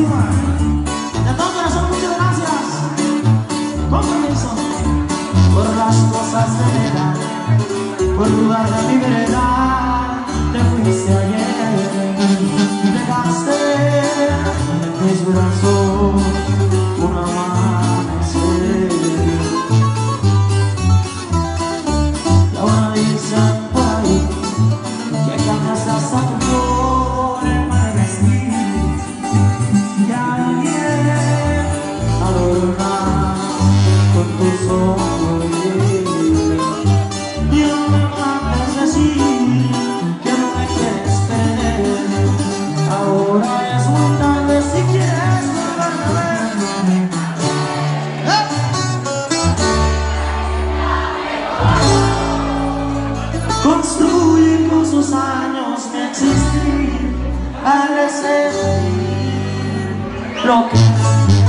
próxima. De todo corazón, muchas gracias. Con permiso. Por las cosas de edad, por lugar de mi vereda, te fuiste ayer. Dejaste en mis brazos un amanecer. Y ahora dicen troca